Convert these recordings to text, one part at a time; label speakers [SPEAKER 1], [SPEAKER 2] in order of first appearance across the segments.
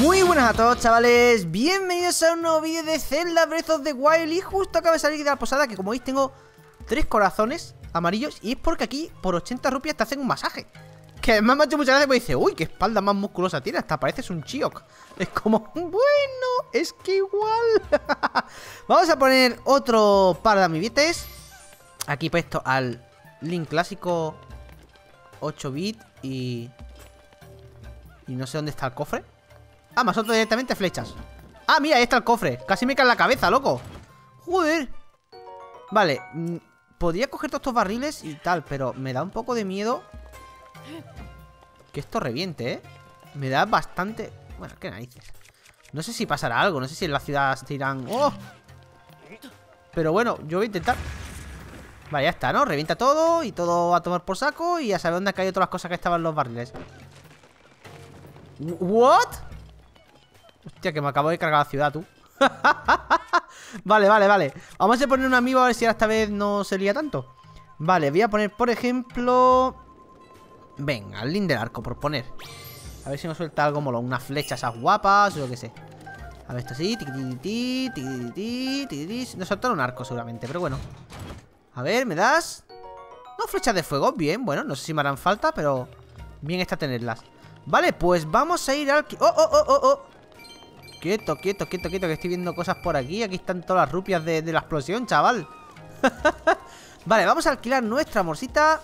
[SPEAKER 1] Muy buenas a todos chavales, bienvenidos a un nuevo vídeo de Zelda Breath of the Wild. Y justo acaba de salir de la posada que como veis tengo tres corazones amarillos. Y es porque aquí por 80 rupias te hacen un masaje. Que además me ha hecho muchas gracias porque dice Uy, qué espalda más musculosa tiene, hasta pareces un chiok Es como, bueno, es que igual Vamos a poner otro par de amiguetes. Aquí puesto al Link clásico 8 bit y... Y no sé dónde está el cofre Ah, más otro directamente flechas Ah, mira, ahí está el cofre Casi me cae en la cabeza, loco Joder Vale, mm, podría coger todos estos barriles y tal Pero me da un poco de miedo Que esto reviente, ¿eh? Me da bastante... Bueno, qué narices No sé si pasará algo No sé si en la ciudad se irán... ¡Oh! Pero bueno, yo voy a intentar Vale, ya está, ¿no? Revienta todo y todo a tomar por saco Y ya sabe dónde han caído todas las cosas que estaban los barriles ¿What? Hostia, que me acabo de cargar la ciudad, tú. Vale, vale, vale. Vamos a poner un amigo a ver si esta vez no se lía tanto. Vale, voy a poner, por ejemplo Venga, el link del arco, por poner. A ver si nos suelta algo molón Unas flechas esas guapas o lo que sé. A ver, esto sí Nos soltaron un arco seguramente, pero bueno. A ver, ¿me das? No, flechas de fuego, bien, bueno No sé si me harán falta, pero Bien está tenerlas. Vale, pues vamos a ir al... ¡Oh, oh, oh, oh! oh! Quieto, quieto, quieto, quieto, que estoy viendo cosas por aquí. Aquí están todas las rupias de, la explosión, chaval. vale, vamos a alquilar nuestra morsita.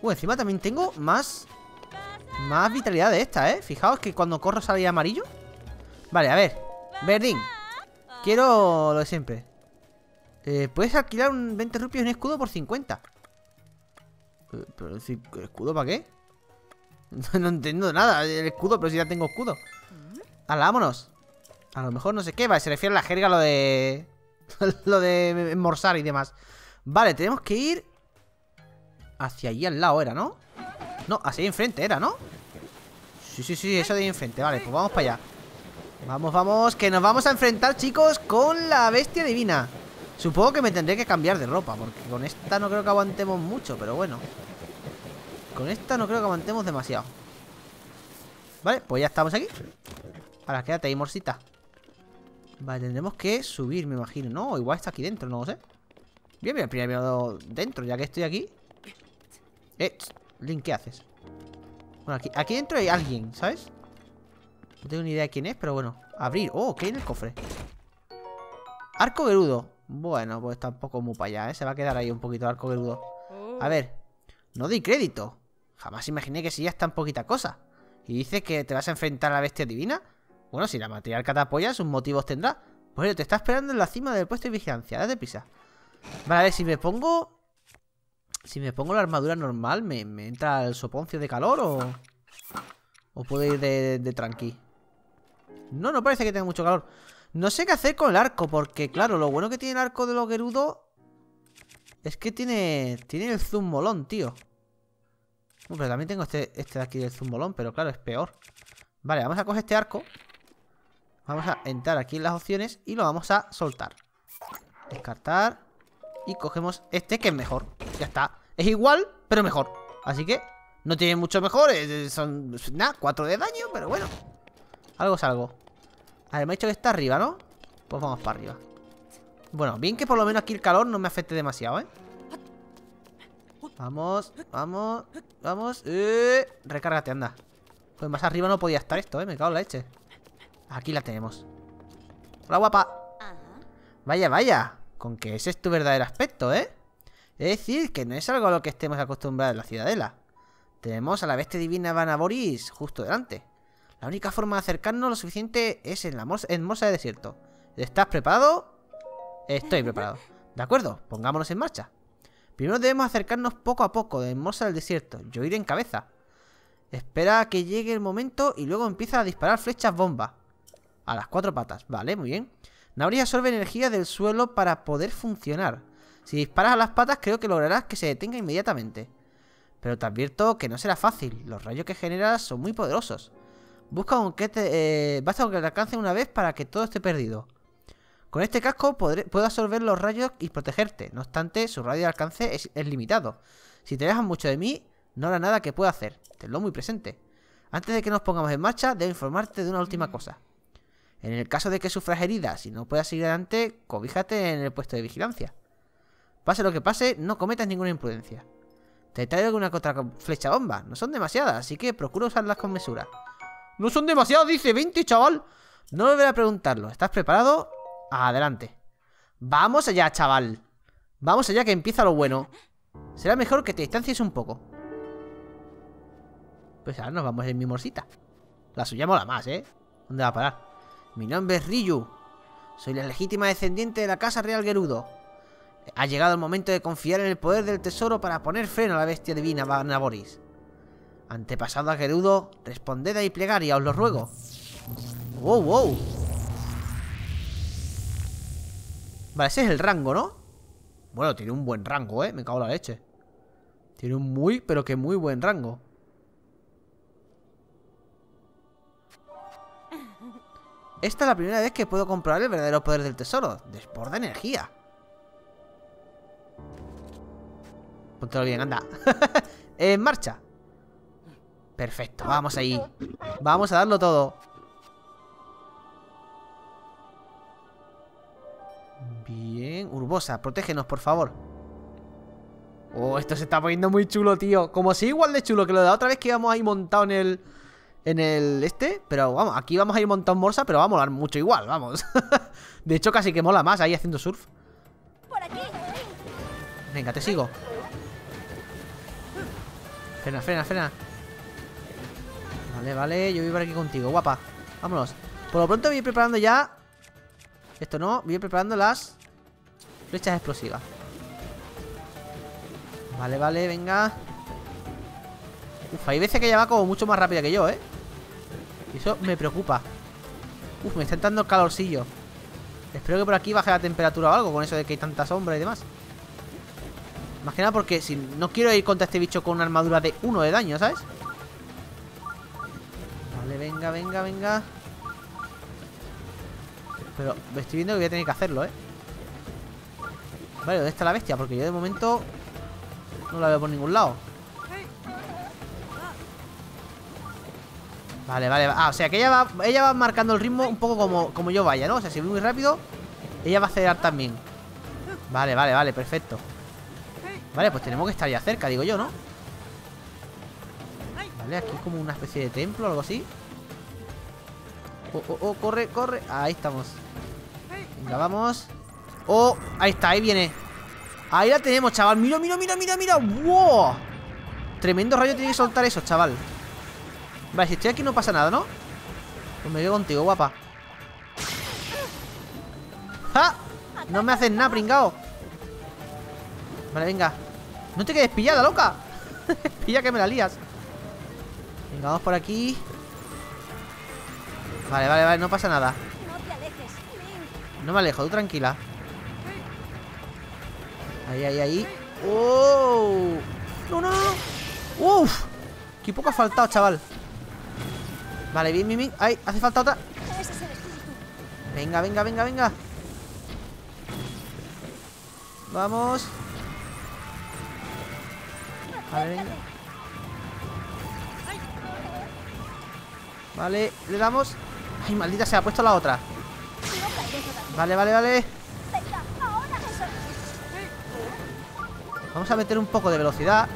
[SPEAKER 1] Uh, encima también tengo más... Más vitalidad de esta, ¿eh? Fijaos que cuando corro sale amarillo. Vale, a ver. Verdín. Quiero lo de siempre. Eh, Puedes alquilar un 20 rupias y un escudo por 50. Eh, pero, ¿escudo para qué? no entiendo nada. El escudo, pero si ya tengo escudo. ¡Hala, vámonos! A lo mejor no sé qué, vale, se refiere a la jerga lo de... lo de morsar y demás Vale, tenemos que ir Hacia allí al lado era, ¿no? No, hacia ahí enfrente era, ¿no? Sí, sí, sí, eso de ahí enfrente Vale, pues vamos para allá Vamos, vamos, que nos vamos a enfrentar, chicos Con la bestia divina Supongo que me tendré que cambiar de ropa Porque con esta no creo que aguantemos mucho Pero bueno Con esta no creo que aguantemos demasiado Vale, pues ya estamos aquí Ahora, quédate ahí, morsita Vale, tendremos que subir, me imagino No, igual está aquí dentro, no lo sé. Bien, bien, primero dentro, ya que estoy aquí. Eh, Link, ¿qué haces? Bueno, aquí, aquí dentro hay alguien, ¿sabes? No tengo ni idea de quién es, pero bueno. Abrir, oh, ¿qué hay en el cofre? Arco Gerudo. Bueno, pues tampoco muy para allá, ¿eh? Se va a quedar ahí un poquito arco Gerudo. A ver No doy crédito. Jamás imaginé que si ya es tan poquita cosa. Y dice que te vas a enfrentar a la bestia divina bueno, si la material te apoya, sus motivos tendrá. Pues te está esperando en la cima del puesto de vigilancia. Date prisa. Vale, a ver, si me pongo... Si me pongo la armadura normal, ¿me, entra el soponcio de calor o...? ¿O puedo ir de, de tranqui? No, no parece que tenga mucho calor. No sé qué hacer con el arco, porque claro, lo bueno que tiene el arco de los Gerudo es que tiene tiene el zumbolón, tío. pero también tengo este, este de aquí del zumbolón, pero claro, es peor. Vale, vamos a coger este arco Vamos a entrar aquí en las opciones y lo vamos a soltar. Descartar. Y cogemos este que es mejor. Ya está. Es igual, pero mejor. Así que no tiene mucho mejor. Son, nada, 4 de daño, pero bueno. Algo es algo. A ver, me ha dicho que está arriba, ¿no? Pues vamos para arriba. Bueno, bien que por lo menos aquí el calor no me afecte demasiado, ¿eh? Vamos, vamos, vamos. Eh, recárgate, anda. Pues más arriba no podía estar esto, ¿eh? Me cago en la leche. Aquí la tenemos. Hola guapa. Vaya, vaya. Con que ese es tu verdadero aspecto, ¿eh? Es decir, que no es algo a lo que estemos acostumbrados en la ciudadela. Tenemos a la bestia divina Vanaboris justo delante. La única forma de acercarnos lo suficiente es en la en Morsa de Desierto. ¿Estás preparado? Estoy preparado. De acuerdo, pongámonos en marcha. Primero debemos acercarnos poco a poco de Morsa del Desierto. Yo iré en cabeza. Espera a que llegue el momento y luego empieza a disparar flechas bomba a las cuatro patas, vale, muy bien. Nauri absorbe energía del suelo para poder funcionar. Si disparas a las patas creo que lograrás que se detenga inmediatamente. Pero te advierto que no será fácil. Los rayos que generas son muy poderosos. Busca un que te... Eh, basta con que te alcance una vez para que todo esté perdido. Con este casco puedo absorber los rayos y protegerte. No obstante, su radio de alcance es, limitado. Si te dejas mucho de mí, no habrá nada que pueda hacer. Tenlo muy presente. Antes de que nos pongamos en marcha, debo informarte de una última cosa. En el caso de que sufras heridas y no puedas seguir adelante, cobíjate en el puesto de vigilancia. Pase lo que pase, no cometas ninguna imprudencia. Te traigo alguna otra flecha bomba. No son demasiadas, así que procura usarlas con mesura. No son demasiadas, dice 20, chaval. No volveré a preguntarlo. ¿Estás preparado? Adelante. Vamos allá, chaval. Vamos allá que empieza lo bueno. Será mejor que te distancies un poco. Pues ahora nos vamos en mi morsita. La suya mola más, ¿eh? ¿Dónde va a parar? Mi nombre es Ryu. Soy la legítima descendiente de la Casa Real Gerudo. Ha llegado el momento de confiar en el poder del tesoro para poner freno a la bestia divina Naboris. Antepasado a Gerudo, responded a mi plegaria, os lo ruego. ¡Wow, wow! Vale, ese es el rango, ¿no? Bueno, tiene un buen rango, ¿eh? Me cago en la leche. Tiene un muy, pero que muy buen rango. Esta es la primera vez que puedo comprobar el verdadero poder del tesoro. Desborda energía. Póntelo bien, anda. en marcha. Perfecto, vamos ahí. Vamos a darlo todo. Bien, Urbosa, protégenos, por favor. Oh, esto se está poniendo muy chulo, tío. Como si igual de chulo que lo de la otra vez que íbamos ahí montado en el... En el este, pero vamos, aquí vamos a ir montado en Morsa, pero va a molar mucho igual, vamos. de hecho, casi que mola más ahí haciendo surf. Venga, te sigo. Frena, frena, frena. Vale, vale, yo voy por aquí contigo, guapa. Vámonos. Por lo pronto voy preparando ya. Esto no, voy preparando las flechas explosivas. Vale, vale, venga. Uf, hay veces que ella va como mucho más rápida que yo, ¿eh? Y eso me preocupa. Uf, me está entrando calorcillo. Espero que por aquí baje la temperatura o algo con eso de que hay tanta sombra y demás. Más que nada porque si no quiero ir contra este bicho con una armadura de uno de daño, ¿sabes? Vale, venga, venga, venga. Pero estoy viendo que voy a tener que hacerlo, ¿eh? Vale, ¿dónde está la bestia? Porque yo de momento no la veo por ningún lado. Vale, vale, ah, o sea que ella va, ella va marcando el ritmo un poco como, como yo vaya, ¿no? O sea, si voy muy rápido, ella va a acelerar también. Vale, vale, vale, perfecto. Vale, pues tenemos que estar ya cerca, digo yo, ¿no? Vale, aquí como una especie de templo o algo así. Oh, oh, oh, corre, corre. Ahí estamos. Venga, vamos. Oh, ahí está, ahí viene. Ahí la tenemos, chaval. Mira, mira, mira, mira, mira. ¡Wow! Tremendo rayo tiene que soltar eso, chaval Vale, si estoy aquí no pasa nada, ¿no? Pues me quedo contigo, guapa. ¡Ja! No me haces nada, pringao. Vale, venga. No te quedes pillada, loca. Pilla que me la lías. Venga, vamos por aquí. Vale, vale, vale, no pasa nada. No me alejo, tú tranquila. Ahí, ahí, ahí. ¡Oh! No, no ¡Uf! Qué poco ha faltado, chaval Vale, bien, bien, bien. Ahí, hace falta otra. Venga, venga, venga, venga. Vamos. Vale, venga. Vale, le damos. Ay, maldita se ha puesto la otra. Vale, vale, vale. Vamos a meter un poco de velocidad.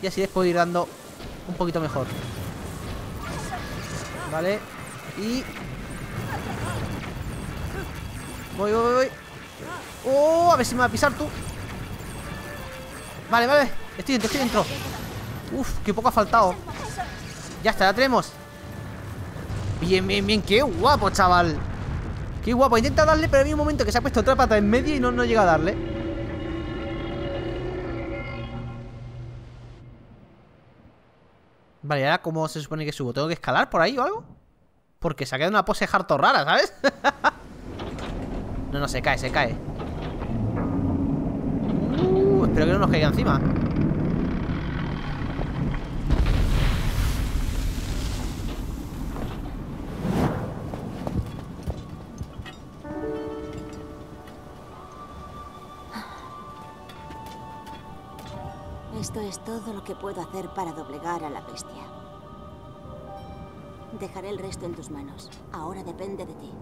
[SPEAKER 1] Y así les puedo ir dando Un poquito mejor Vale Y... Voy, voy, voy Oh, a ver si me va a pisar tú. Vale, vale. Estoy dentro, estoy dentro. Uf, qué poco ha faltado. Ya está, la tenemos. Bien, bien, bien. Qué guapo, chaval. Qué guapo. Intenta darle, pero hay un momento que se ha puesto otra pata en medio Y no, no llega a darle Cómo se supone que subo ¿Tengo que escalar por ahí o algo? Porque se ha quedado una pose harto rara, ¿sabes? no, no, se cae, se cae uh, Espero que no nos caiga encima
[SPEAKER 2] todo lo que puedo hacer para doblegar a la bestia. Dejaré el resto en tus manos. Ahora depende de ti.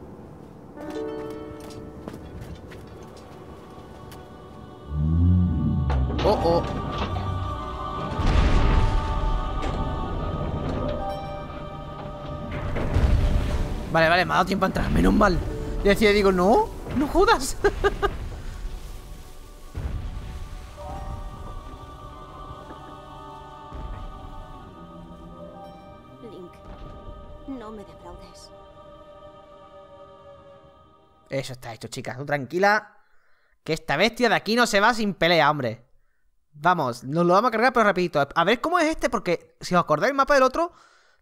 [SPEAKER 1] Oh, oh. Vale, vale, me ha dado tiempo a entrar, menos mal. Y decía, digo, no, no jodas. Eso está hecho, chicas. Tú tranquila. Que esta bestia de aquí no se va sin pelea, hombre. Vamos, nos lo vamos a cargar, pero rapidito. A ver cómo es este, porque si os acordáis el mapa del otro,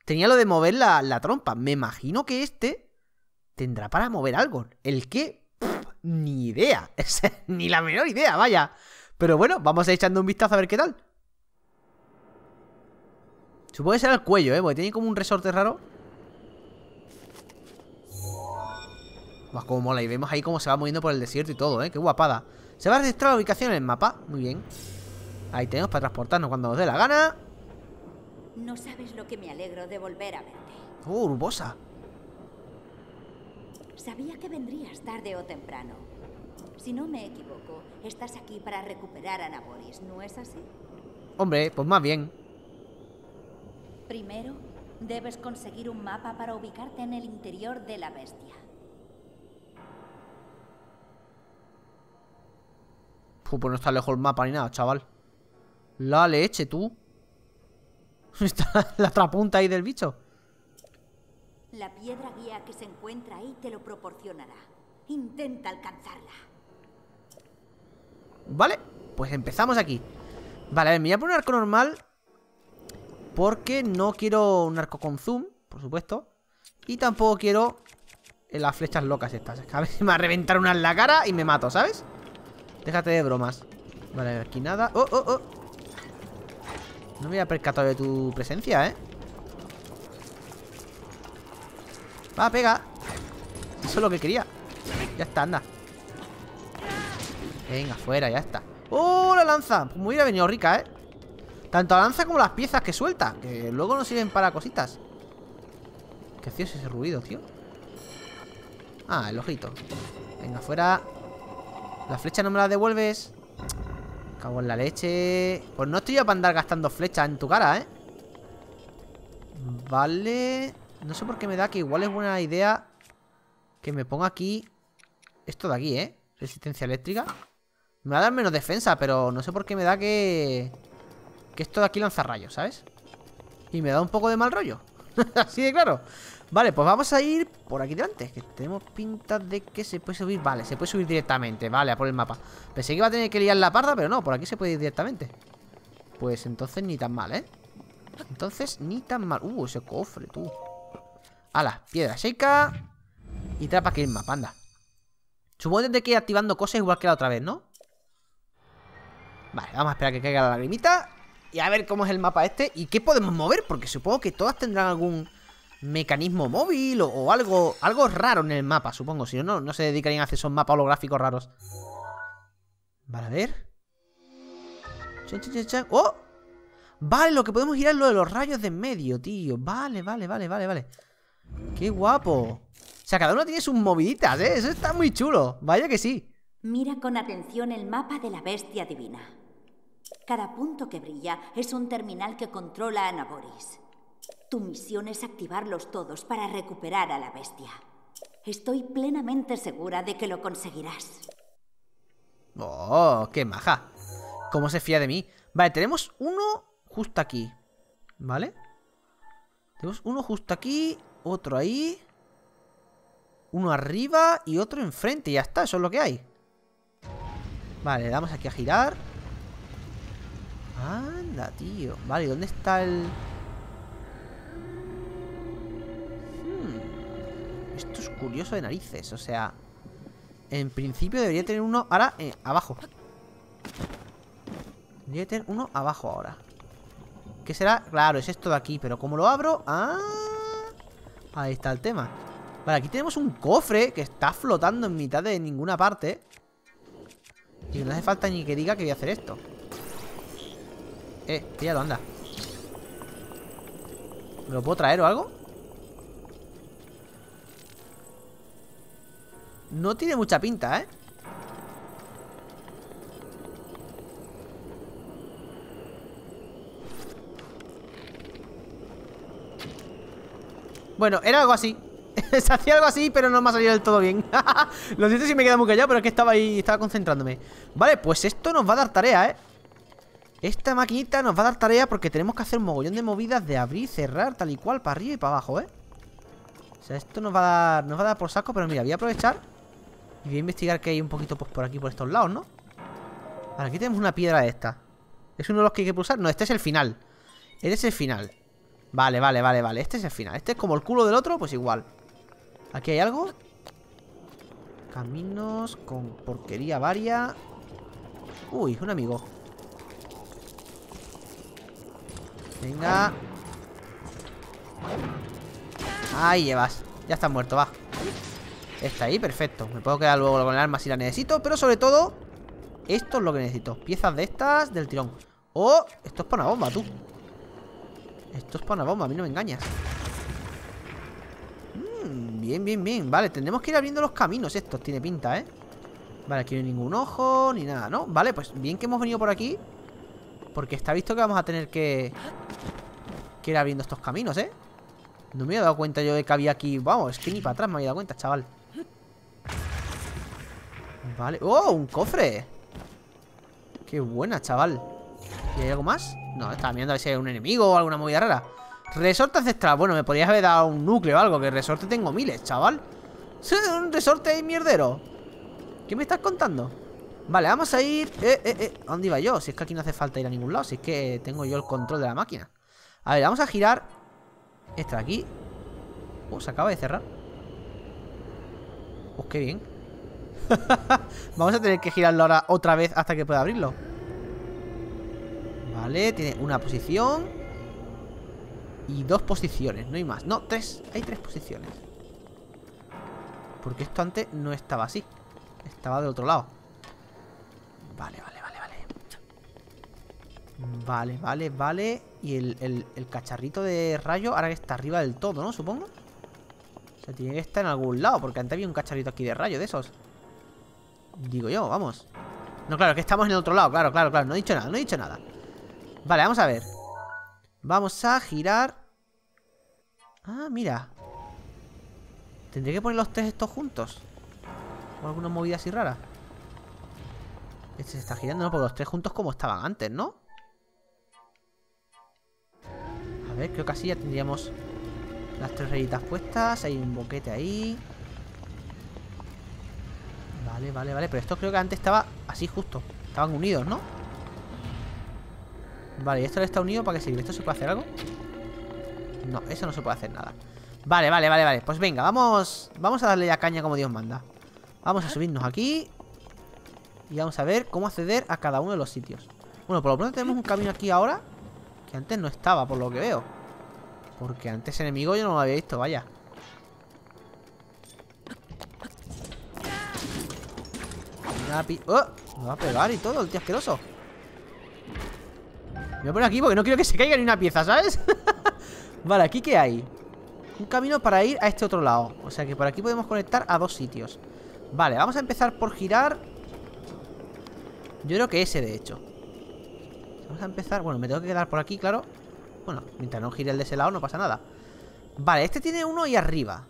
[SPEAKER 1] tenía lo de mover la, la trompa. Me imagino que este tendrá para mover algo. El que, ni idea. ni la menor idea, vaya. Pero bueno, vamos a ir echando un vistazo a ver qué tal. Supongo que será el cuello, ¿eh? Porque tiene como un resorte raro. Buah, como mola. Y vemos ahí cómo se va moviendo por el desierto y todo, ¿eh? Qué guapada. Se va a registrar la ubicación en el mapa. Muy bien. Ahí tenemos para transportarnos cuando nos dé la gana.
[SPEAKER 2] No sabes lo que me alegro de volver a verte.
[SPEAKER 1] Oh, urbosa.
[SPEAKER 2] Sabía que vendrías tarde o temprano. Si no me equivoco, estás aquí para recuperar a Naboris, ¿no es así?
[SPEAKER 1] Hombre, pues más bien.
[SPEAKER 2] Primero, debes conseguir un mapa para ubicarte en el interior de la bestia.
[SPEAKER 1] Pues no está lejos el mapa ni nada, chaval. La leche, tú. Está la otra punta ahí del bicho.
[SPEAKER 2] La piedra guía que se encuentra ahí te lo proporcionará. Intenta alcanzarla.
[SPEAKER 1] Vale, pues empezamos aquí. Vale, a ver, me voy a poner un arco normal. Porque no quiero un arco con zoom, por supuesto. Y tampoco quiero las flechas locas estas. Es que a ver si me va a reventar una en la cara y me mato, ¿sabes? Déjate de bromas. Vale, aquí nada. ¡Oh, oh, oh! No me había percatado de tu presencia, ¿eh? Va, pega. Eso es lo que quería. Ya está, anda. Venga, fuera, ya está. ¡Oh, la lanza! Pues me hubiera venido rica, ¿eh? Tanto la lanza como las piezas que suelta Que luego no sirven para cositas ¿Qué hacía ese ruido, tío? Ah, el ojito Venga, fuera La flecha no me la devuelves Cago en la leche Pues no estoy yo para andar gastando flechas en tu cara, ¿eh? Vale No sé por qué me da que igual es buena idea Que me ponga aquí Esto de aquí, ¿eh? Resistencia eléctrica Me va a dar menos defensa, pero no sé por qué me da que... Que esto de aquí lanza rayos, ¿sabes? Y me da un poco de mal rollo Así de claro Vale, pues vamos a ir por aquí delante Que tenemos pinta de que se puede subir. Vale, se puede subir directamente, vale, a por el mapa. Pensé que iba a tener que liar la parda, pero no Por aquí se puede ir directamente. Pues entonces ni tan mal, ¿eh? Entonces ni tan mal. Uh, ese cofre, tú. Ala, piedra seca Y trapa aquí el mapa, anda. Supongo que tendré que ir activando cosas igual que la otra vez, ¿no? Vale, vamos a esperar que caiga la lagrimita Y a ver cómo es el mapa este Y qué podemos mover, porque supongo que todas tendrán algún mecanismo móvil o, algo algo raro en el mapa, supongo Si no, no, se dedicarían a hacer esos mapas holográficos raros Vale, a ver. ¡Oh! Vale, lo que podemos girar es lo de los rayos de en medio, tío Vale, vale, vale, vale, vale ¡Qué guapo! O sea, cada uno tiene sus moviditas, ¿eh? Eso está muy chulo Vaya que sí
[SPEAKER 2] Mira con atención el mapa de la bestia divina. Cada punto que brilla es un terminal que controla a Naboris. Tu misión es activarlos todos para recuperar a la bestia. Estoy plenamente segura de que lo conseguirás.
[SPEAKER 1] Oh, qué maja ¿Cómo se fía de mí? Vale, tenemos uno justo aquí ¿Vale? Tenemos uno justo aquí Otro ahí Uno arriba y otro enfrente Ya está, eso es lo que hay Vale, le damos aquí a girar Anda, tío Vale, ¿dónde está el...? Esto es curioso de narices, o sea... En principio debería tener uno ahora eh, abajo Debería tener uno abajo ahora ¿Qué será? Claro, es esto de aquí Pero como lo abro... ¡Ah! Ahí está el tema Vale, aquí tenemos un cofre que está flotando en mitad de ninguna parte y no hace falta ni que diga que voy a hacer esto Eh, píllalo, anda ¿Me lo puedo traer o algo? No tiene mucha pinta, ¿eh? Bueno, era algo así Se hacía algo así, pero no me ha salido del todo bien Lo siento si me queda muy callado, pero es que estaba ahí, estaba concentrándome Vale, pues esto nos va a dar tarea, ¿eh? Esta maquinita nos va a dar tarea porque tenemos que hacer un mogollón de movidas de abrir, cerrar, tal y cual, para arriba y para abajo, ¿eh? O sea, esto nos va a dar, nos va a dar por saco, pero mira, voy a aprovechar y voy a investigar que hay un poquito pues, por aquí, por estos lados, ¿no? Vale, aquí tenemos una piedra de esta. ¿Es uno de los que hay que pulsar? No, este es el final. Este es el final. Vale, vale, vale, vale. Este es el final. Este es como el culo del otro, pues igual. ¿Aquí hay algo? Caminos con porquería varia. Uy, un amigo. Venga. Ahí llevas. Ya estás muerto, va Está ahí, perfecto. Me puedo quedar luego con el arma si la necesito Pero sobre todo Esto es lo que necesito. Piezas de estas del tirón. Oh, esto es para una bomba, tú. Esto es para una bomba, a mí no me engañas. Mmm, Bien, bien, bien. Vale, tendremos que ir abriendo los caminos estos. Tiene pinta, ¿eh? Vale, aquí no hay ningún ojo Ni nada, ¿no? Vale, pues bien que hemos venido por aquí porque está visto que vamos a tener que... Que ir abriendo estos caminos, ¿eh? No me había dado cuenta yo de que había aquí... Vamos, es que ni para atrás me había dado cuenta, chaval Vale ¡Oh! ¡Un cofre! ¡Qué buena, chaval! ¿Y hay algo más? No, estaba mirando a ver si hay un enemigo o alguna movida rara Resorte ancestral Bueno, me podrías haber dado un núcleo o algo Que resorte tengo miles, chaval ¿Un resorte mierdero? ¿Qué me estás contando? Vale, vamos a ir... Eh, eh, eh. ¿A dónde iba yo? Si es que aquí no hace falta ir a ningún lado. Si es que tengo yo el control de la máquina. A ver, vamos a girar... Esta de aquí. Uh, se acaba de cerrar. Pues qué bien. vamos a tener que girarlo ahora otra vez hasta que pueda abrirlo. Vale, tiene una posición. Y dos posiciones, no hay más. No, tres. Hay tres posiciones. Porque esto antes no estaba así. Estaba del otro lado. Vale, vale, vale, vale Vale, vale, vale Y el, cacharrito de rayo Ahora que está arriba del todo, ¿no? Supongo O sea, tiene que estar en algún lado Porque antes había un cacharrito aquí de rayo de esos Digo yo, vamos No, claro, que estamos en el otro lado Claro, claro, claro No he dicho nada, no he dicho nada Vale, vamos a ver Vamos a girar Ah, mira Tendré que poner los tres estos juntos O alguna movida así rara este se está girando, ¿no? Por los tres juntos como estaban antes, ¿no? A ver, creo que así ya tendríamos las tres rayitas puestas. Hay un boquete ahí. Vale, vale, vale. Pero esto creo que antes estaba así justo. Estaban unidos, ¿no? Vale, ¿y esto está unido para qué sirve? ¿Esto se puede hacer algo? No, eso no se puede hacer nada Vale, vale, vale, vale Pues venga, vamos Vamos a darle ya caña como Dios manda Vamos a subirnos aquí y vamos a ver cómo acceder a cada uno de los sitios Bueno, por lo pronto tenemos un camino aquí ahora Que antes no estaba, por lo que veo Porque antes enemigo yo no lo había visto, vaya ¡Oh! Me va a pegar y todo, el tío asqueroso Me voy a poner aquí porque no quiero que se caiga ni una pieza, ¿sabes? vale, ¿aquí qué hay? Un camino para ir a este otro lado O sea que por aquí podemos conectar a dos sitios Vale, vamos a empezar por girar yo creo que ese, de hecho Vamos a empezar... Bueno, me tengo que quedar por aquí, claro Bueno, mientras no gire el de ese lado no pasa nada Vale, este tiene uno ahí arriba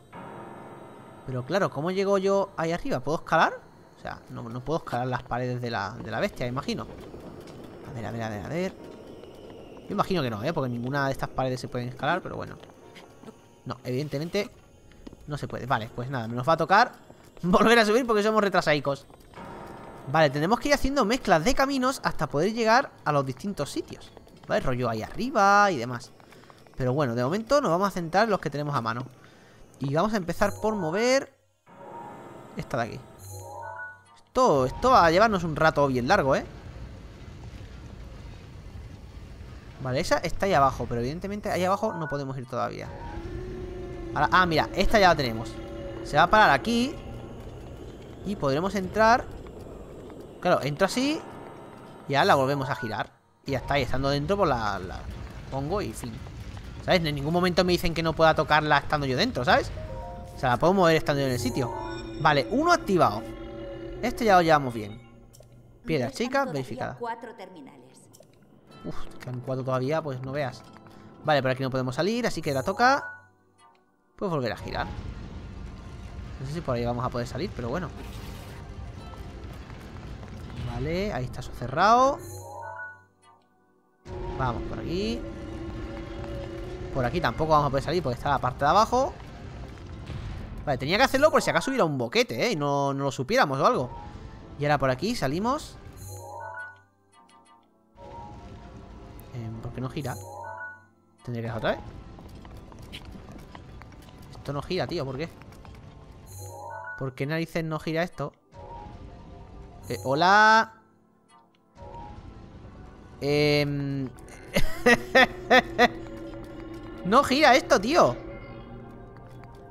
[SPEAKER 1] Pero claro, ¿cómo llego yo ahí arriba? ¿Puedo escalar? O sea, no, puedo escalar las paredes de la, de la bestia, imagino. A ver, a ver, a ver, a ver. Yo imagino que no, ¿eh? Porque ninguna de estas paredes se pueden escalar, pero bueno. No, evidentemente No se puede, vale, pues nada, nos va a tocar Volver a subir porque somos retrasaicos. Vale, tenemos que ir haciendo mezclas de caminos hasta poder llegar a los distintos sitios. ¿Vale? Rollo ahí arriba y demás. Pero bueno, de momento nos vamos a centrar en los que tenemos a mano. Y vamos a empezar por mover Esta de aquí Esto, esto va a llevarnos un rato bien largo, ¿eh? Vale, esa está ahí abajo Pero evidentemente ahí abajo no podemos ir todavía Ah, mira, esta ya la tenemos Se va a parar aquí Y podremos entrar Claro, entro así Y ahora la volvemos a girar Y ya está, y estando dentro pues la, pongo y fin ¿Sabes? En ningún momento me dicen que no pueda tocarla estando yo dentro, ¿sabes? O sea, la puedo mover estando yo en el sitio Vale, uno activado. Este ya lo llevamos bien. Piedra
[SPEAKER 2] Restan
[SPEAKER 1] chica,
[SPEAKER 2] todavía
[SPEAKER 1] verificada.
[SPEAKER 2] Cuatro terminales.
[SPEAKER 1] Uf, quedan cuatro todavía, pues no veas. Vale, por aquí no podemos salir, así que la toca. Puedes volver a girar. No sé si por ahí vamos a poder salir, pero bueno. Vale, ahí está eso cerrado. Vamos por aquí. Por aquí tampoco vamos a poder salir porque está la parte de abajo. Vale, tenía que hacerlo por si acaso hubiera un boquete, ¿eh? Y no, no lo supiéramos o algo. Y ahora por aquí salimos. Em, ¿Por qué no gira? Tendría que dejar otra vez. Esto no gira, tío, ¿por qué? ¿Por qué narices no gira esto? Eh, hola. Em, no gira esto, tío.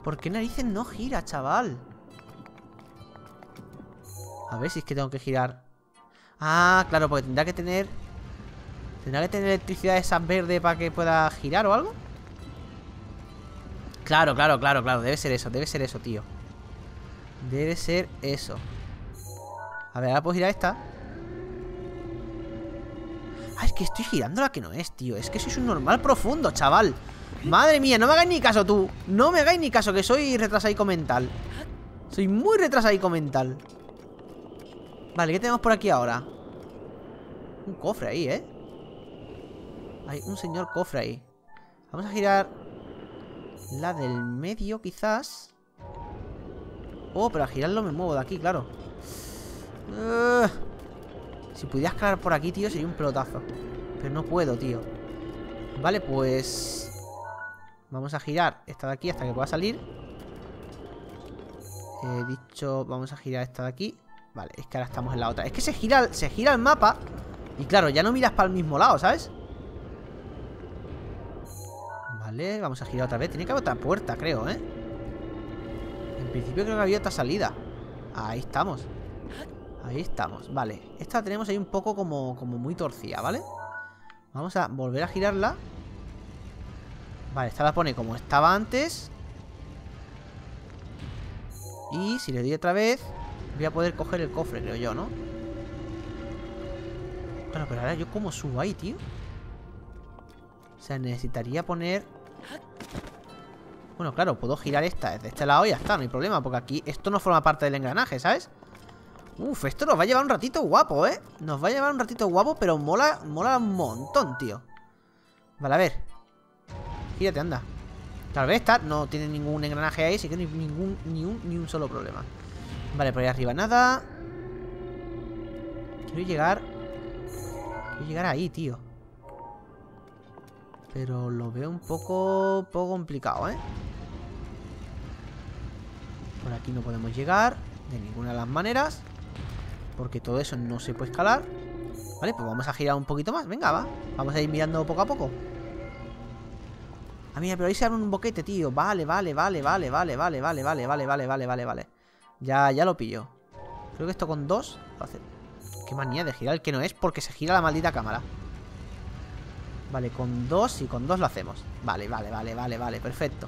[SPEAKER 1] ¿Por qué narices no gira, chaval? A ver si es que tengo que girar. Ah, claro, porque tendrá que tener... ¿Tendrá que tener electricidad esa verde para que pueda girar o algo? Claro, claro, claro, claro. Debe ser eso, debe ser eso, tío. Debe ser eso. A ver, ahora puedo girar esta. Ah, es que estoy girando la que no es, tío. Es que sois un normal profundo, chaval. Madre mía, no me hagáis ni caso tú. No me hagáis ni caso, que soy retrasadico mental. Soy muy retrasadico mental. Vale, ¿qué tenemos por aquí ahora? Un cofre ahí, ¿eh? Hay un señor cofre ahí. Vamos a girar la del medio, quizás. Oh, pero a girarlo me muevo de aquí, claro. Si pudiera escalar por aquí, tío, sería un pelotazo. Pero no puedo, tío. Vale, pues... Vamos a girar esta de aquí hasta que pueda salir. He dicho, vamos a girar esta de aquí. Vale, es que ahora estamos en la otra. Es que se gira, se gira el mapa. Y claro, ya no miras para el mismo lado, ¿sabes? Vale, vamos a girar otra vez. Tiene que haber otra puerta, creo, ¿eh? En principio creo que había otra salida. Ahí estamos. Ahí estamos, vale Esta tenemos ahí un poco como, como muy torcida, ¿vale? Vamos a volver a girarla Vale, esta la pone como estaba antes Y si le doy otra vez Voy a poder coger el cofre, creo yo, ¿no? Claro, pero ahora yo cómo subo ahí, tío O sea, necesitaría poner Bueno, claro, puedo girar esta desde este lado y ya está, no hay problema Porque aquí esto no forma parte del engranaje, ¿sabes? Uf, esto nos va a llevar un ratito guapo, ¿eh? Nos va a llevar un ratito guapo, pero mola, mola un montón, tío Vale, a ver Gírate, anda. Tal vez esta no tiene ningún engranaje ahí Así que no ningún, ni un, ni un solo problema. Vale, por ahí arriba nada. Quiero llegar. Quiero llegar ahí, tío. Pero lo veo un poco, poco complicado, ¿eh? Por aquí no podemos llegar De ninguna de las maneras porque todo eso no se puede escalar. Vale, pues vamos a girar un poquito más. Venga, va. Vamos a ir mirando poco a poco Ah, mira, pero ahí se abre un boquete, tío Vale, vale, vale, vale, vale, vale, vale, vale, vale, vale, vale, vale, vale Ya, ya lo pillo Creo que esto con dos va a hacer Qué manía de girar que no es porque se gira la maldita cámara Vale, con dos y con dos lo hacemos Vale, vale, vale, vale, vale, perfecto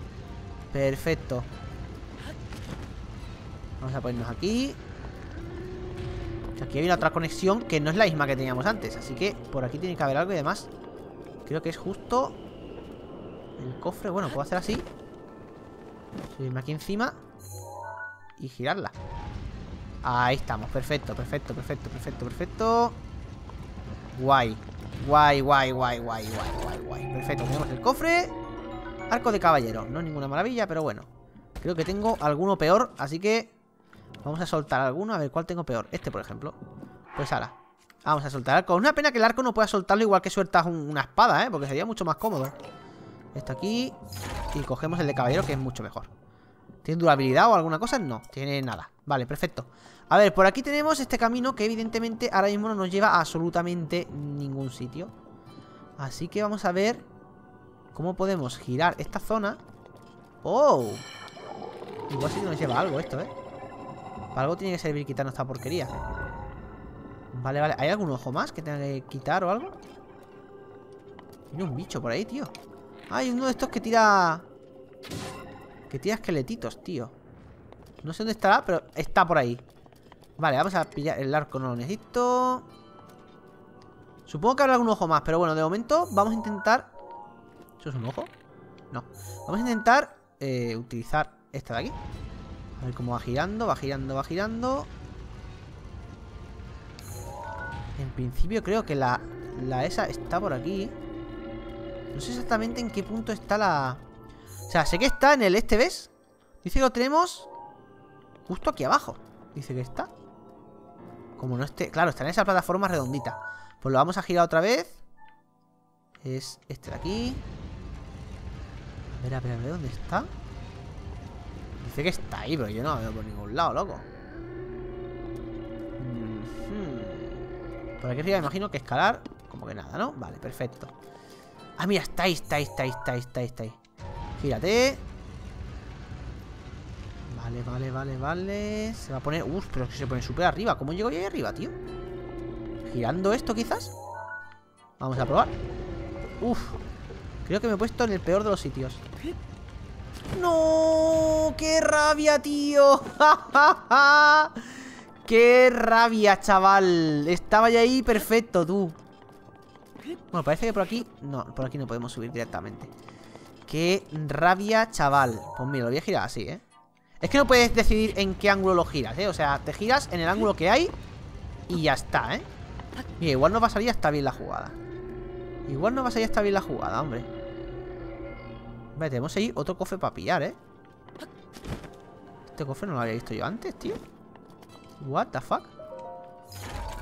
[SPEAKER 1] Perfecto Vamos a ponernos aquí Aquí hay una otra conexión que no es la misma que teníamos antes Así que por aquí tiene que haber algo y demás Creo que es justo El cofre, bueno, puedo hacer así. Subirme aquí encima. Y girarla. Ahí estamos, perfecto, perfecto, perfecto, perfecto, perfecto. Guay. Guay, guay, guay, guay, guay, guay, guay. Perfecto, tenemos el cofre. Arco de caballero, no es ninguna maravilla, pero bueno. Creo que tengo alguno peor, así que Vamos a soltar alguno, a ver cuál tengo peor. Este, por ejemplo. Pues ahora Vamos a soltar arco. Una pena que el arco no pueda soltarlo igual que sueltas un, una espada, ¿eh? Porque sería mucho más cómodo Esto aquí Y cogemos el de caballero, que es mucho mejor ¿Tiene durabilidad o alguna cosa? No, tiene nada Vale, perfecto A ver, por aquí tenemos este camino que evidentemente ahora mismo no nos lleva a absolutamente ningún sitio Así que vamos a ver Cómo podemos girar esta zona ¡Oh! Igual sí que nos lleva algo esto, ¿eh? Para algo tiene que servir quitarnos esta porquería Vale, vale ¿Hay algún ojo más que tenga que quitar o algo? Tiene un bicho por ahí, tío Hay uno de estos que tira Que tira esqueletitos, tío No sé dónde estará, pero está por ahí. Vale, vamos a pillar el arco, no lo necesito. Supongo que habrá algún ojo más, pero bueno, de momento vamos a intentar... ¿Eso es un ojo? No. Vamos a intentar eh, utilizar esta de aquí. A ver cómo va girando, va girando, va girando. En principio creo que la, la esa está por aquí. No sé exactamente en qué punto está la... O sea, sé que está en el este, ¿ves? Dice que lo tenemos justo aquí abajo. Dice que está. Como no esté... Claro, está en esa plataforma redondita. Pues lo vamos a girar otra vez. Es este de aquí. A ver, a ver, a ver, ¿dónde está? Dice que está ahí, pero yo no lo veo por ningún lado, loco. Por aquí arriba imagino que escalar Como que nada, ¿no? Vale, perfecto Ah, mira, está ahí, está ahí, está ahí, está ahí, está ahí. Gírate Vale, vale, vale, vale Se va a poner... Uf, pero es que se pone súper arriba ¿Cómo llego yo ahí arriba, tío? Girando esto, quizás Vamos a probar Uf Creo que me he puesto en el peor de los sitios ¡No! ¡Qué rabia, tío! ¡Qué rabia, chaval! Estaba ya ahí perfecto, tú Bueno, parece que por aquí... No, por aquí no podemos subir directamente ¡Qué rabia, chaval! Pues mira, lo voy a girar así, ¿eh? Es que no puedes decidir en qué ángulo lo giras, ¿eh? O sea, te giras en el ángulo que hay Y ya está, ¿eh? Mira, igual no va a salir hasta bien la jugada Igual no va a salir hasta bien la jugada, hombre Vale, tenemos ahí otro cofre para pillar, ¿eh? Este cofre no lo había visto yo antes, tío What the fuck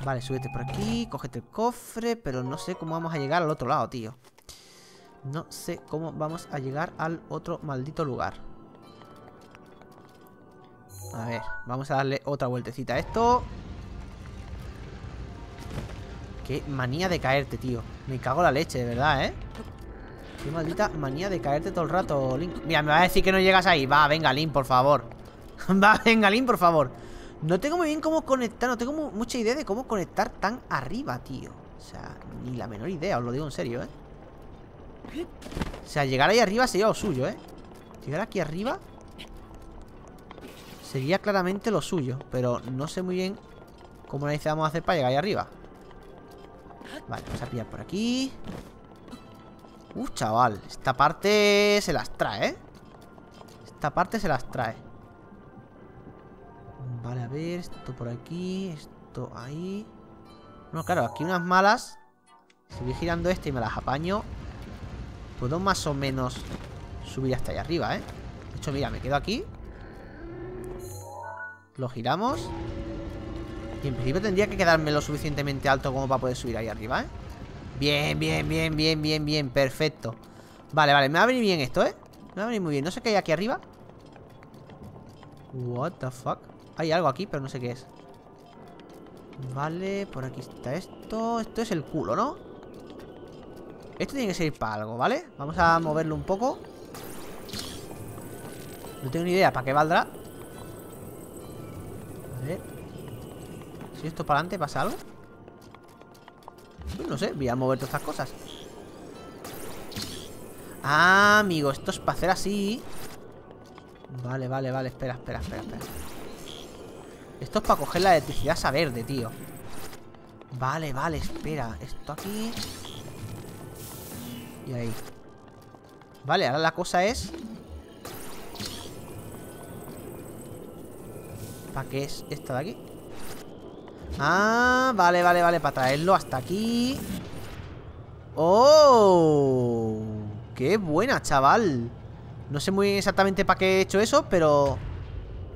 [SPEAKER 1] Vale, súbete por aquí Cógete el cofre Pero no sé cómo vamos a llegar al otro lado, tío. No sé cómo vamos a llegar al otro maldito lugar. A ver, vamos a darle otra vueltecita a esto. Qué manía de caerte, tío. Me cago la leche, de verdad, ¿eh? Qué maldita manía de caerte todo el rato, Link. Mira, me va a decir que no llegas ahí. Va, venga, Link, por favor. Va, venga, Link, por favor no tengo muy bien cómo conectar, no tengo mucha idea de cómo conectar tan arriba, tío. O sea, ni la menor idea, os lo digo en serio, ¿eh? O sea, llegar ahí arriba sería lo suyo, ¿eh? Llegar aquí arriba sería claramente lo suyo, pero no sé muy bien cómo necesitamos hacer para llegar ahí arriba. Vale, vamos a pillar por aquí. Uh, chaval, esta parte se las trae, ¿eh? Esta parte se las trae. Vale, a ver, esto por aquí, esto ahí. No, claro, aquí unas malas. Si voy girando este y me las apaño, puedo más o menos subir hasta allá arriba, ¿eh? De hecho, mira, me quedo aquí. Lo giramos. Y en principio tendría que quedarme lo suficientemente alto como para poder subir ahí arriba, ¿eh? Bien, bien, bien, bien, bien, bien, perfecto. Vale, vale, me va a venir bien esto, ¿eh? Me va a venir muy bien. No sé qué hay aquí arriba. What the fuck? Hay algo aquí, pero no sé qué es. Vale, por aquí está esto. Esto es el culo, ¿no? Esto tiene que servir para algo, ¿vale? Vamos a moverlo un poco. No tengo ni idea para qué valdrá. A ver. Si esto para adelante pasa algo. No sé, voy a mover todas estas cosas. Ah, amigo, esto es para hacer así. Vale, vale, vale, espera, espera, espera, espera esto es para coger la electricidad esa verde, tío Vale, vale, espera Esto aquí Y ahí Vale, ahora la cosa es ¿Para qué es esta de aquí? Ah, vale, vale, vale Para traerlo hasta aquí ¡Oh! ¡Qué buena, chaval! No sé muy exactamente para qué he hecho eso, pero...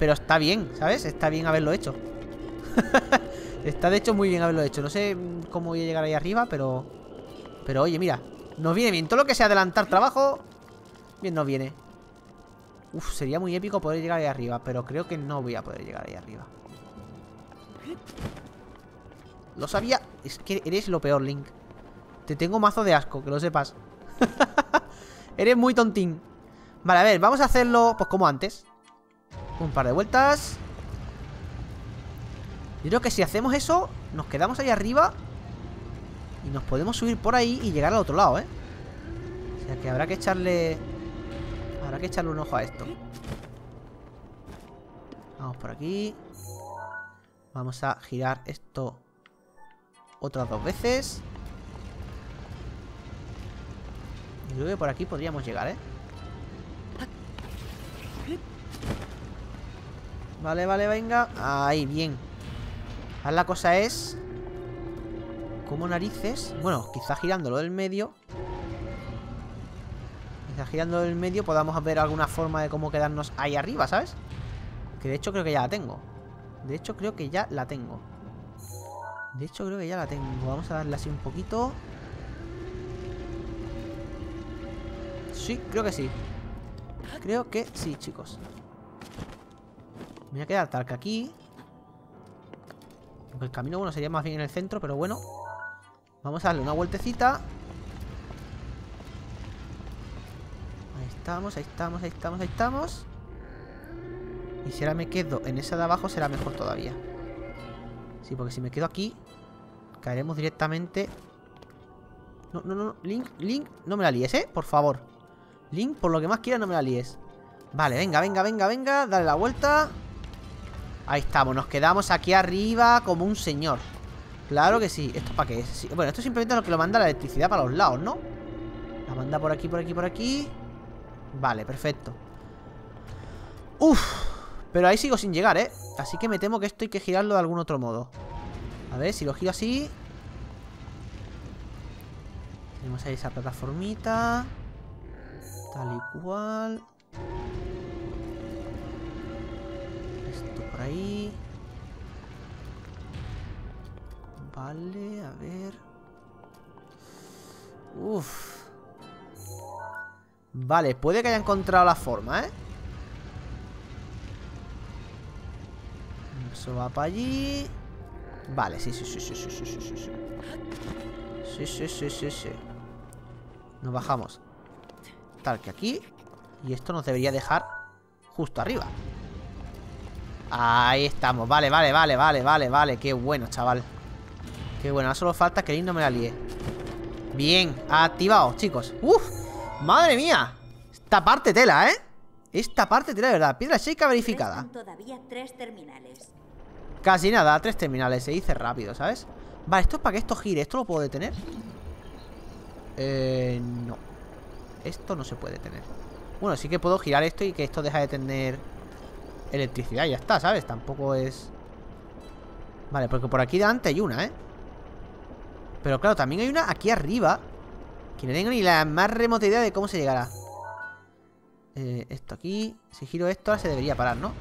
[SPEAKER 1] Pero está bien, ¿sabes? Está bien haberlo hecho. Está de hecho muy bien haberlo hecho. No sé cómo voy a llegar ahí arriba, pero... Pero oye, mira Nos viene bien. Todo lo que sea adelantar trabajo Bien nos viene. Uf, sería muy épico poder llegar ahí arriba Pero creo que no voy a poder llegar ahí arriba. Lo sabía Es que eres lo peor, Link. Te tengo mazo de asco, que lo sepas. Eres muy tontín. Vale, a ver, vamos a hacerlo Pues como antes un par de vueltas Yo creo que si hacemos eso Nos quedamos ahí arriba Y nos podemos subir por ahí y llegar al otro lado, ¿eh? O sea que habrá que echarle Habrá que echarle un ojo a esto Vamos por aquí. Vamos a girar esto otras dos veces. Y creo que por aquí podríamos llegar, ¿eh? Vale, vale, venga. Ahí, bien. Ahora la cosa es... ¿Cómo narices? Bueno, quizá girándolo del medio. Quizá girándolo del medio podamos ver alguna forma de cómo quedarnos ahí arriba, ¿sabes? Que de hecho creo que ya la tengo. De hecho creo que ya la tengo. De hecho creo que ya la tengo. Vamos a darle así un poquito. Sí, creo que sí. Creo que sí, chicos. Me voy a quedar tal que aquí. El camino, bueno, sería más bien en el centro, pero bueno. Vamos a darle una vueltecita. Ahí estamos, ahí estamos, ahí estamos, ahí estamos. Y si ahora me quedo en esa de abajo será mejor todavía. Sí, porque si me quedo aquí, caeremos directamente... No, no, no, Link, Link, no me la líes, ¿eh? Por favor. Link, por lo que más quieras, no me la líes. Vale, venga, venga, venga, venga. Dale la vuelta. Ahí estamos, nos quedamos aquí arriba como un señor. Claro que sí. ¿Esto para qué es? Bueno, esto simplemente es lo que lo manda la electricidad para los lados, ¿no? La manda por aquí, por aquí, por aquí. Vale, perfecto. Uf. Pero ahí sigo sin llegar, ¿eh? Así que me temo que esto hay que girarlo de algún otro modo. A ver, si lo giro así... Tenemos ahí esa plataformita. Tal y cual. Esto por ahí. Vale, a ver. Uf. Vale, puede que haya encontrado la forma, ¿eh? Eso va para allí. Vale, sí, sí, sí, sí, sí, sí, sí, sí. Sí, sí, sí, sí, sí. Nos bajamos. Tal que aquí. Y esto nos debería dejar justo arriba. Ahí estamos. Vale, vale, vale, vale, vale, vale. Qué bueno, chaval. Qué bueno. Ahora solo falta que Link no me la líe. Bien, activado, chicos. ¡Uf! ¡Madre mía! Esta parte tela, ¿eh? Esta parte tela de verdad. Piedra seca verificada.
[SPEAKER 2] todavía tres terminales.
[SPEAKER 1] Casi nada, tres terminales, se dice rápido, ¿sabes? Vale, esto es para que esto gire, ¿esto lo puedo detener? Eh, no Esto no se puede detener Bueno, sí que puedo girar esto y que esto deja de tener electricidad, ya está, ¿sabes? Tampoco es... Vale, porque por aquí delante hay una, ¿eh? Pero claro, también hay una aquí arriba Que no tengo ni la más remota idea de cómo se llegará eh, Esto aquí Si giro esto ahora se debería parar, ¿no?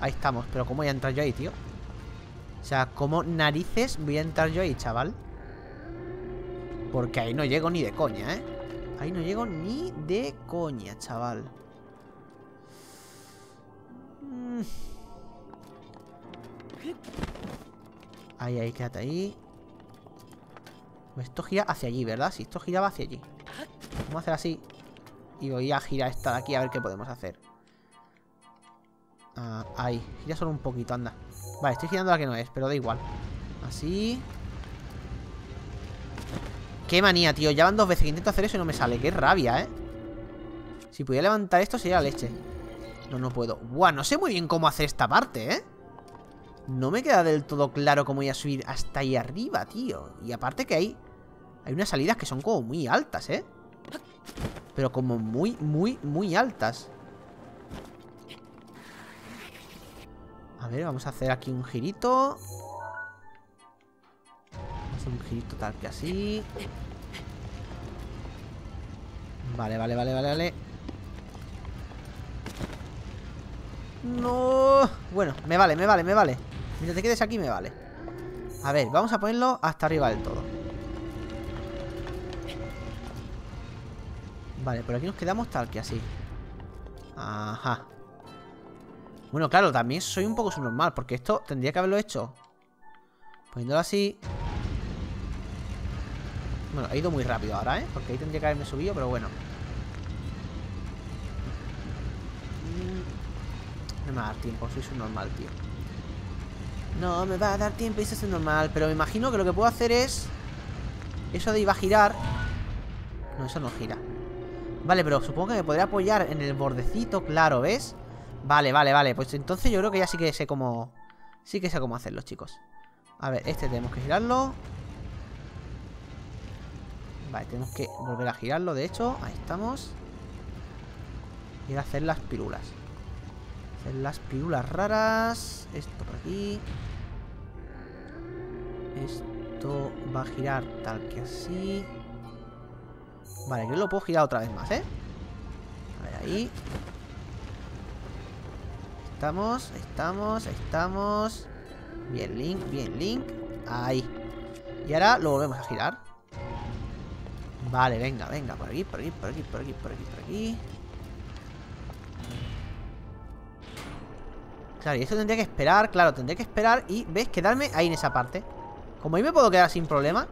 [SPEAKER 1] Ahí estamos, pero ¿cómo voy a entrar yo ahí, tío? O sea, ¿cómo narices voy a entrar yo ahí, chaval? Porque ahí no llego ni de coña, ¿eh? Ahí no llego ni de coña, chaval Ahí, ahí, quédate ahí. Pues Esto gira hacia allí, ¿verdad? Sí, esto giraba hacia allí. Vamos a hacer así. Y voy a girar esta de aquí a ver qué podemos hacer. Ah, Ahí, gira solo un poquito, anda. Vale, estoy girando la que no es, pero da igual. Así. Qué manía, tío. Ya van dos veces que intento hacer eso y no me sale. Qué rabia, ¿eh? Si pudiera levantar esto sería leche No, no puedo. Buah, no sé muy bien cómo hacer esta parte, ¿eh? No me queda del todo claro cómo voy a subir hasta ahí arriba, tío. Y aparte que hay Hay unas salidas que son como muy altas, ¿eh? Pero como muy, muy, muy altas. A ver, vamos a hacer aquí un girito. A hacer un girito tal que así. Vale, vale, vale, vale, vale No. Bueno, me vale, me vale, me vale. Mientras te quedes aquí me vale. A ver, vamos a ponerlo hasta arriba del todo. Vale, por aquí nos quedamos tal que así. Ajá. Bueno, claro, también soy un poco subnormal Porque esto tendría que haberlo hecho Poniéndolo así. Bueno, ha ido muy rápido ahora, ¿eh? Porque ahí tendría que haberme subido, pero bueno No me va a dar tiempo, soy subnormal, tío No me va a dar tiempo y eso es normal Pero me imagino que lo que puedo hacer es Eso de iba a girar No, eso no gira Vale, pero supongo que me podría apoyar en el bordecito, claro, ¿ves? Vale, vale, vale. Pues entonces yo creo que ya sí que sé cómo... Sí que sé cómo hacerlo, chicos. A ver, este tenemos que girarlo. Vale, tenemos que volver a girarlo, de hecho. Ahí estamos. Y hacer las pirulas. Hacer las pirulas raras. Esto por aquí. Esto va a girar tal que así. Vale, yo lo puedo girar otra vez más, ¿eh? A ver, ahí. Estamos, estamos, estamos. Bien, Link, bien, Link. Ahí. Y ahora lo volvemos a girar. Vale, venga, venga. Por aquí, por aquí, por aquí, por aquí, por aquí, por aquí. Claro, y esto tendría que esperar, claro, tendría que esperar y, ¿ves? Quedarme ahí en esa parte Como ahí me puedo quedar sin problema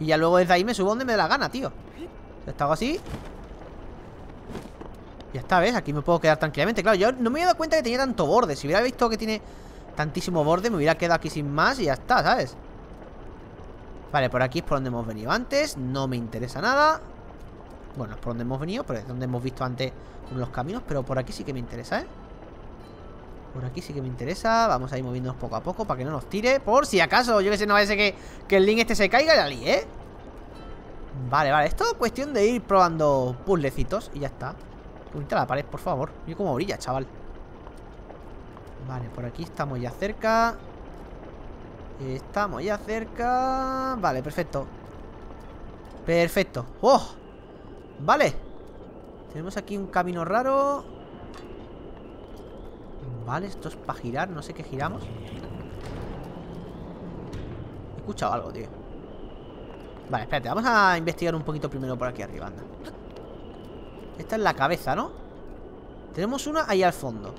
[SPEAKER 1] Y ya luego desde ahí me subo donde me dé la gana, tío Si hago así Ya está, ¿ves? Aquí me puedo quedar tranquilamente Claro, yo no me había dado cuenta que tenía tanto borde Si hubiera visto que tiene tantísimo borde Me hubiera quedado aquí sin más y ya está, ¿sabes? Vale, por aquí es por donde hemos venido antes No me interesa nada Bueno, es por donde hemos venido Pero es donde hemos visto antes los caminos Pero por aquí sí que me interesa, ¿eh? Por aquí sí que me interesa. Vamos a ir moviéndonos poco a poco para que no nos tire. Por si acaso, yo que sé, no vaya a que, que el link este se caiga y la líe, ¿eh? Vale, vale, esto es cuestión de ir probando puzzlecitos Y ya está. Bonita la pared, por favor. Mira cómo brilla, chaval. Vale, por aquí estamos ya cerca. Estamos ya cerca. Vale, perfecto. Perfecto. ¡Oh! Vale. Tenemos aquí un camino raro Vale, esto es para girar, no sé qué giramos. He escuchado algo, tío. Vale, espérate, vamos a investigar un poquito primero por aquí arriba, anda. Esta es la cabeza, ¿no? Tenemos una ahí al fondo.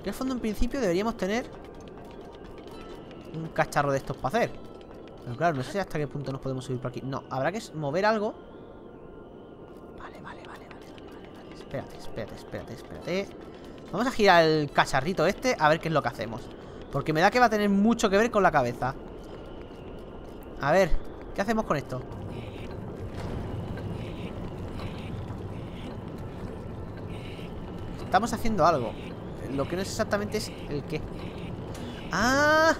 [SPEAKER 1] Aquí al fondo en principio deberíamos tener Un cacharro de estos para hacer. Pero claro, no sé hasta qué punto nos podemos subir por aquí. No, habrá que mover algo. Vale, vale, vale, vale, vale, vale. Espérate, espérate, espérate, espérate Vamos a girar el cacharrito este A ver qué es lo que hacemos Porque me da que va a tener mucho que ver con la cabeza A ver ¿Qué hacemos con esto? Estamos haciendo algo Lo que no es exactamente es el qué ¡Ah!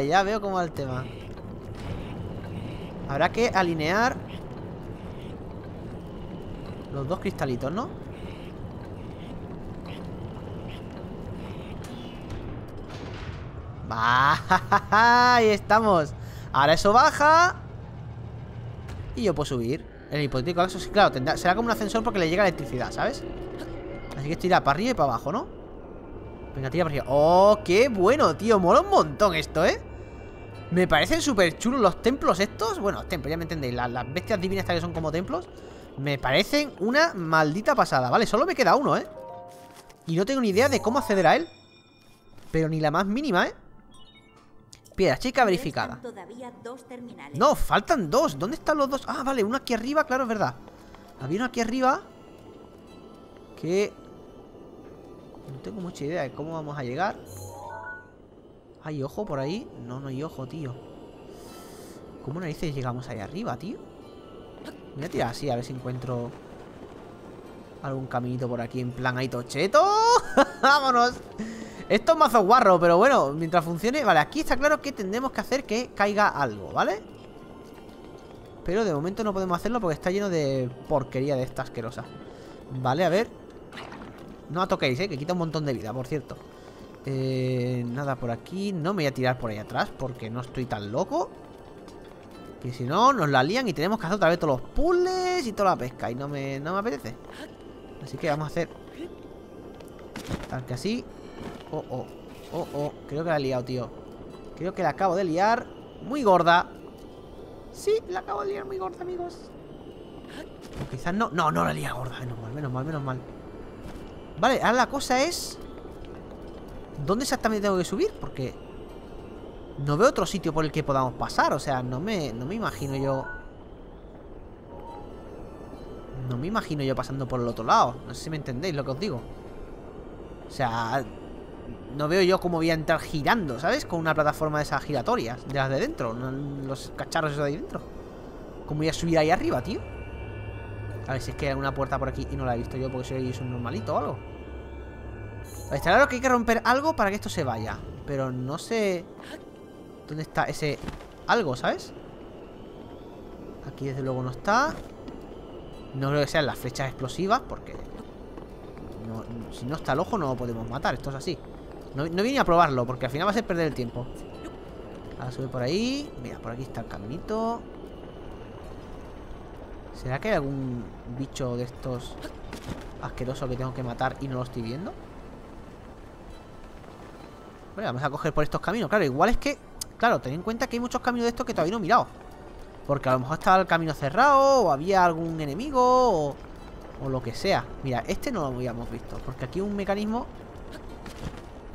[SPEAKER 1] Ya veo cómo va el tema Habrá que alinear Los dos cristalitos, ¿no? Ahí estamos Ahora eso baja Y yo puedo subir el hipotético sí, claro, será como un ascensor porque le llega electricidad, ¿sabes? Así que tira para arriba y para abajo, ¿no? Venga, tira para arriba ¡Oh, qué bueno, tío! Mola un montón esto, ¿eh? Me parecen súper chulos los templos estos Bueno, templos, ya me entendéis las, las bestias divinas que son como templos Me parecen una maldita pasada Vale, solo me queda uno, ¿eh? Y no tengo ni idea de cómo acceder a él Pero ni la más mínima, ¿eh? Piedra chica verificada. No, faltan dos. ¿Dónde están los dos? Ah, vale, uno aquí arriba, claro, es verdad. Había uno aquí arriba que... No tengo mucha idea de cómo vamos a llegar. ¿Hay ojo por ahí? No, no hay ojo, tío. ¿Cómo narices llegamos ahí arriba, tío? Voy a tirar así, a ver si encuentro algún caminito por aquí en plan ahí tocheto. ¡Vámonos! Esto es mazo guarro, pero bueno, mientras funcione Vale, aquí está claro que tendremos que hacer que caiga algo, ¿vale? Pero de momento no podemos hacerlo porque está lleno de porquería de esta asquerosa. Vale, a ver. No la toquéis, ¿eh? Que quita un montón de vida, por cierto. Eh, Nada por aquí. No me voy a tirar por ahí atrás porque no estoy tan loco. Que si no, nos la lían y tenemos que hacer otra vez todos los puzzles y toda la pesca. Y no me, no me apetece. Así que vamos a hacer. Tal que así Oh, oh, oh, oh. Creo que la he liado, tío. Creo que la acabo de liar. Muy gorda. Sí, la acabo de liar muy gorda, amigos. Quizás no No, no la liado gorda. Menos mal, menos mal, menos mal. Vale, ahora la cosa es ¿Dónde exactamente tengo que subir? Porque no veo otro sitio por el que podamos pasar. O sea, no me, no me imagino yo No me imagino yo pasando por el otro lado. No sé si me entendéis lo que os digo. O sea, no veo yo cómo voy a entrar girando, ¿sabes? Con una plataforma de esas giratorias, de las de dentro, los cacharros esos de ahí dentro. ¿Cómo voy a subir ahí arriba, tío? A ver si es que hay una puerta por aquí y no la he visto yo porque soy un normalito o algo. Está claro que hay que romper algo para que esto se vaya. Pero no sé... ¿Dónde está ese algo, sabes? Aquí desde luego no está. No creo que sean las flechas explosivas porque... si no está el ojo no lo podemos matar. Esto es así. No, no vine a probarlo porque al final va a ser perder el tiempo. Ahora sube por ahí. Mira, por aquí está el caminito. ¿Será que hay algún bicho de estos asquerosos que tengo que matar y no lo estoy viendo? Bueno, vamos a coger por estos caminos. Claro, igual es que... Claro, ten en cuenta que hay muchos caminos de estos que todavía no he mirado. Porque a lo mejor estaba el camino cerrado O había algún enemigo O, o lo que sea Mira, este no lo habíamos visto Porque aquí un mecanismo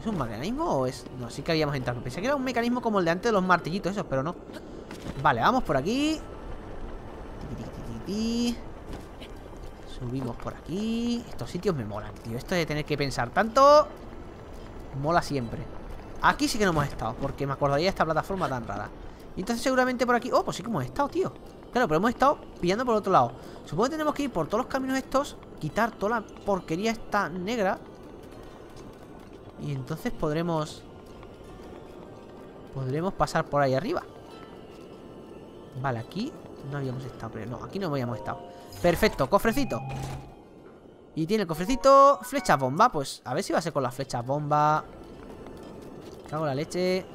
[SPEAKER 1] ¿Es un mecanismo o es...? No, sí que habíamos entrado. Pensé que era un mecanismo como el de antes de los martillitos esos Pero no. Vale, vamos por aquí. Subimos por aquí. Estos sitios me molan, tío. Esto de tener que pensar tanto Mola siempre. Aquí sí que no hemos estado Porque me acordaría de esta plataforma tan rara. Y entonces seguramente por aquí... Oh, pues sí que hemos estado, tío. Claro, pero hemos estado pillando por otro lado. Supongo que tenemos que ir por todos los caminos estos Quitar toda la porquería esta negra Y entonces podremos... Podremos pasar por ahí arriba. Vale, aquí no habíamos estado pero No, aquí no habíamos estado. Perfecto, cofrecito. Y tiene el cofrecito Flecha bomba Pues a ver si va a ser con las flechas bomba. Cago la leche.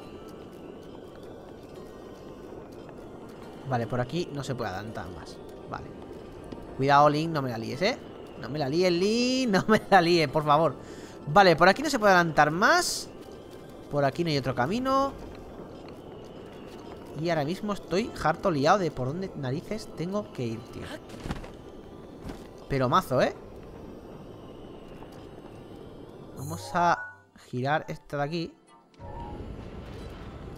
[SPEAKER 1] Vale, por aquí no se puede adelantar más. Vale. Cuidado, Link, no me la líes, ¿eh? No me la líes, Link, no me la líes, por favor Vale, por aquí no se puede adelantar más. Por aquí no hay otro camino. Y ahora mismo estoy harto liado de por dónde narices tengo que ir, tío. Pero mazo, ¿eh? Vamos a girar esta de aquí.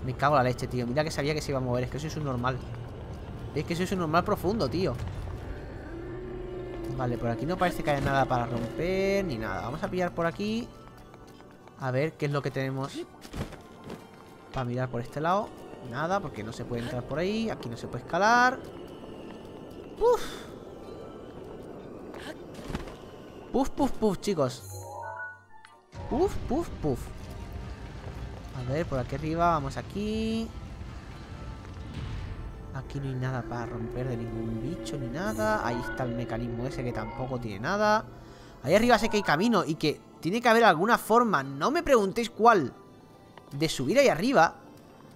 [SPEAKER 1] Me cago en la leche, tío. Mira que sabía que se iba a mover. Es que es un normal. Es que es un normal profundo, tío Vale, por aquí no parece que haya nada para romper Ni nada, vamos a pillar por aquí. A ver qué es lo que tenemos Para mirar por este lado. Nada, porque no se puede entrar por ahí. Aquí no se puede escalar. Puf. Puf, puf, puf, chicos. Puf, puf, puf. A ver, por aquí arriba Vamos aquí Aquí no hay nada para romper de ningún bicho ni nada. Ahí está el mecanismo ese que tampoco tiene nada. Ahí arriba sé que hay camino y que tiene que haber alguna forma, no me preguntéis cuál, de subir ahí arriba.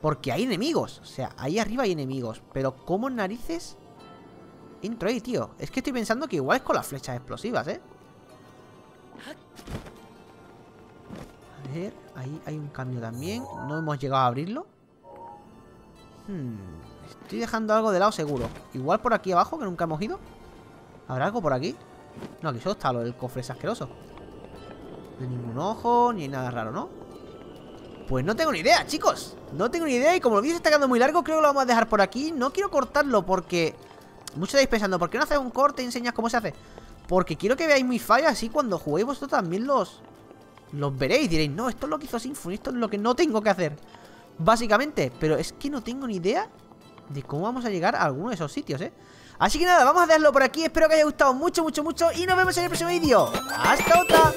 [SPEAKER 1] Porque hay enemigos. O sea, ahí arriba hay enemigos. Pero ¿cómo narices entro ahí, tío? Es que estoy pensando que igual es con las flechas explosivas, ¿eh? A ver, ahí hay un cambio también. No hemos llegado a abrirlo. Hmm... Estoy dejando algo de lado seguro. Igual por aquí abajo, que nunca hemos ido. ¿Habrá algo por aquí? No, aquí solo está lo del cofre es asqueroso. No hay ningún ojo, ni hay nada raro, ¿no? Pues no tengo ni idea, chicos. No tengo ni idea y como el vídeo se está quedando muy largo Creo que lo vamos a dejar por aquí. No quiero cortarlo porque... Muchos estáis pensando ¿Por qué no haces un corte y enseñas cómo se hace? Porque quiero que veáis mis fallas Así cuando juguéis vosotros también los... Los veréis. Diréis, no, esto es lo que hizo Symphony Esto es lo que no tengo que hacer Básicamente Pero es que no tengo ni idea de cómo vamos a llegar a alguno de esos sitios, ¿eh? Así que nada, vamos a dejarlo por aquí Espero que haya gustado mucho, mucho, mucho Y nos vemos en el próximo vídeo ¡Hasta otra!